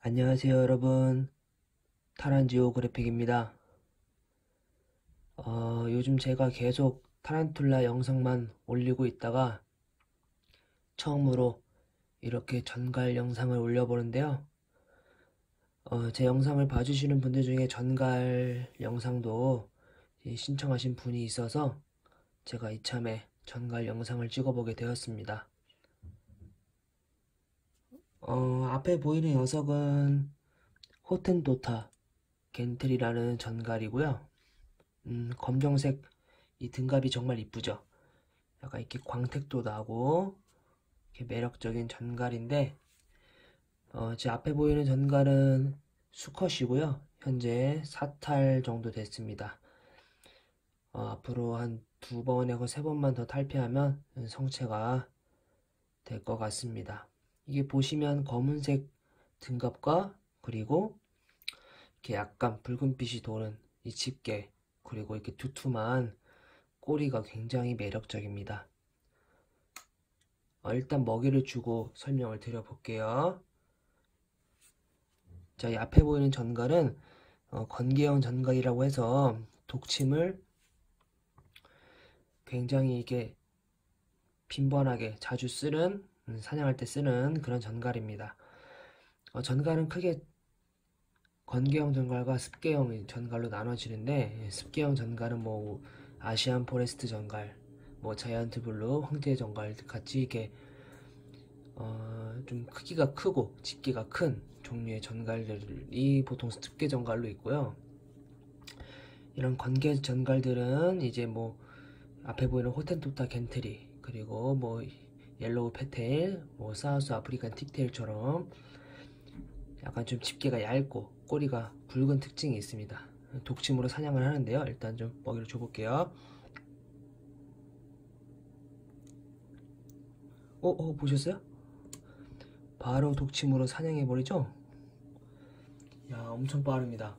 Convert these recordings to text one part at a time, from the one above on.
안녕하세요 여러분. 타란지오 그래픽입니다. 어, 요즘 제가 계속 타란툴라 영상만 올리고 있다가 처음으로 이렇게 전갈 영상을 올려보는데요. 어, 제 영상을 봐주시는 분들 중에 전갈 영상도 신청하신 분이 있어서 제가 이참에 전갈 영상을 찍어보게 되었습니다 어, 앞에 보이는 녀석은 호텐도타 겐틀이라는 전갈이고요. 음, 검정색 이 등갑이 정말 이쁘죠. 약간 이렇게 광택도 나고 이렇게 매력적인 전갈인데 어, 제 앞에 보이는 전갈은 수컷이고요. 현재 4탈 정도 됐습니다. 어, 앞으로 한 두 번에서 세 번만 더 탈피하면 성체가 될 것 같습니다. 이게 보시면 검은색 등갑과 그리고 이렇게 약간 붉은빛이 도는 이 집게 그리고 이렇게 두툼한 꼬리가 굉장히 매력적입니다. 어, 일단 먹이를 주고 설명을 드려볼게요. 자, 이 앞에 보이는 전갈은 어, 건개형 전갈이라고 해서 독침을 굉장히 이게 빈번하게 자주 쓰는 음, 사냥할 때 쓰는 그런 전갈입니다. 어, 전갈은 크게 건계형 전갈과 습계형 전갈로 나눠지는데 예, 습계형 전갈은 뭐 Asian Forest 전갈, 뭐 Giant Blue, 황제 전갈 같이 이게 어, 좀 크기가 크고 집게가 큰 종류의 전갈들이 보통 습계 전갈로 있고요. 이런 건계 전갈들은 이제 뭐 앞에 보이는 Hottentotta gentili 그리고 뭐 Yellow Fattail, 뭐 South African Thicktail처럼 약간 좀 집게가 얇고 꼬리가 굵은 특징이 있습니다. 독침으로 사냥을 하는데요. 일단 좀 먹이를 줘볼게요. 어, 어, 보셨어요? 바로 독침으로 사냥해버리죠? 야, 엄청 빠릅니다.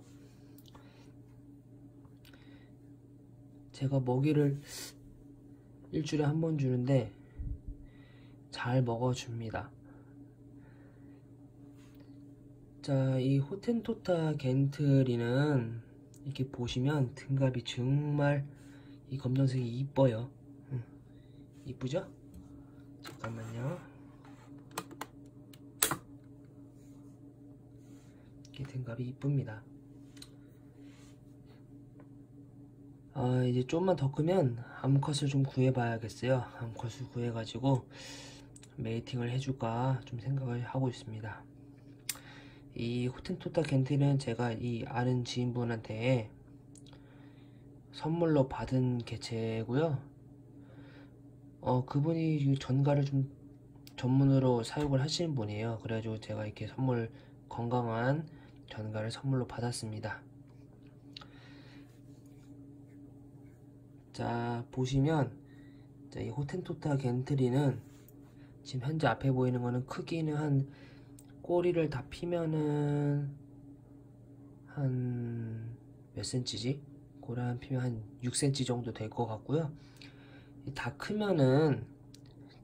제가 먹이를 일주일에 한 번 주는데 잘 먹어줍니다. 자, 이 호텐토타 겐트리는 이렇게 보시면 등갑이 정말 이 검정색이 이뻐요. 응. 이쁘죠? 잠깐만요. 이렇게 등갑이 이쁩니다. 아, 이제 좀만 더 크면 암컷을 좀 구해봐야겠어요. 암컷을 구해가지고 메이팅을 해줄까 좀 생각을 하고 있습니다. 이 호텐토타 겐트는 제가 이 아는 지인분한테 선물로 받은 개체고요. 어 그분이 전가를 좀 전문으로 사육을 하시는 분이에요. 그래가지고 제가 이렇게 선물 건강한 전가를 선물로 받았습니다. 자 보시면 자, 이 호텐토타 겐트리는 지금 현재 앞에 보이는 거는 크기는 한 꼬리를 다 피면은 한 몇 센치지? 한 피면 한 6cm 정도 될 것 같고요. 다 크면은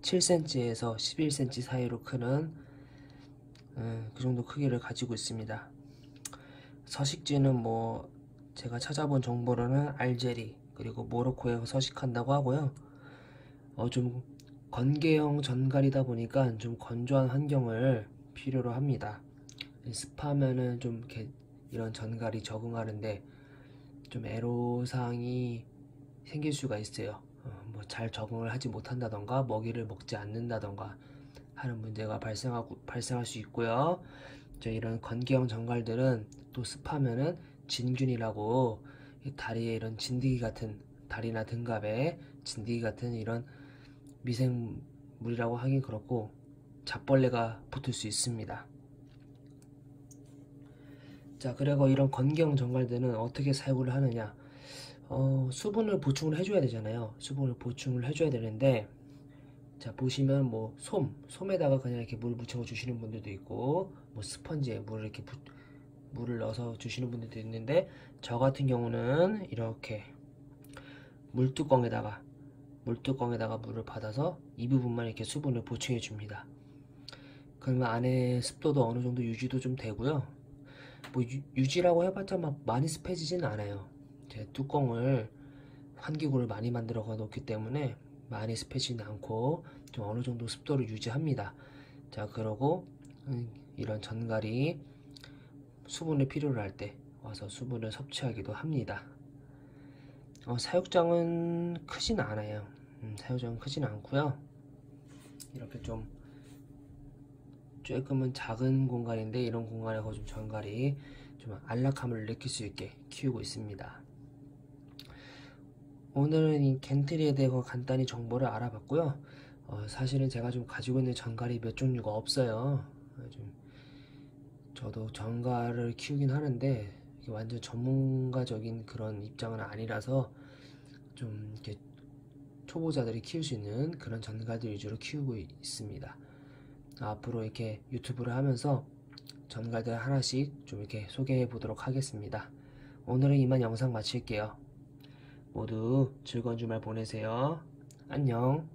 7cm에서 11cm 사이로 크는 음, 그 정도 크기를 가지고 있습니다. 서식지는 뭐 제가 찾아본 정보로는 알제리 그리고 모로코에 서식한다고 하고요. 어, 좀 건개형 전갈이다 보니까 좀 건조한 환경을 필요로 합니다. 습하면은 좀 이렇게 이런 전갈이 적응하는데 좀 애로사항이 생길 수가 있어요. 어, 뭐잘 적응을 하지 못한다던가 먹이를 먹지 않는다던가 하는 문제가 발생하고 발생할 수 있고요. 저 이런 건개형 전갈들은 또 습하면은 진균이라고 다리에 이런 진드기 같은 다리나 등갑에 진드기 같은 이런 미생물이라고 하긴 그렇고 잡벌레가 붙을 수 있습니다. 자 그리고 이런 건경 정갈들은 어떻게 사육을 하느냐 어, 수분을 보충을 해줘야 되잖아요 수분을 보충을 해줘야 되는데 자 보시면 뭐 솜, 솜에다가 그냥 이렇게 물 묻혀 주시는 분들도 있고 뭐 스펀지에 물을 이렇게 부, 물을 넣어서 주시는 분들도 있는데 저 같은 경우는 이렇게 물뚜껑에다가 물뚜껑에다가 물을 받아서 이 부분만 이렇게 수분을 보충해 줍니다. 그러면 안에 습도도 어느 정도 유지도 좀 되고요. 뭐 유, 지라고 해봤자 막 많이 습해지진 않아요. 제 뚜껑을 환기구를 많이 만들어 놓기 때문에 많이 습해지진 않고 좀 어느 정도 습도를 유지합니다. 자 그러고 음, 이런 전갈이 수분을 필요로 할 때 와서 수분을 섭취하기도 합니다. 어, 사육장은 크진 않아요. 음, 사육장은 크진 않고요. 이렇게 좀 조금은 작은 공간인데 이런 공간에서 좀 전갈이 좀 안락함을 느낄 수 있게 키우고 있습니다. 오늘은 이 겐트리에 대해서 간단히 정보를 알아봤고요. 어, 사실은 제가 좀 가지고 있는 전갈이 몇 종류가 없어요. 좀 저도 전갈을 키우긴 하는데 완전 전문가적인 그런 입장은 아니라서 좀 이렇게 초보자들이 키울 수 있는 그런 전갈들 위주로 키우고 있습니다. 앞으로 이렇게 유튜브를 하면서 전갈들 하나씩 좀 이렇게 소개해 보도록 하겠습니다. 오늘은 이만 영상 마칠게요. 모두 즐거운 주말 보내세요. 안녕.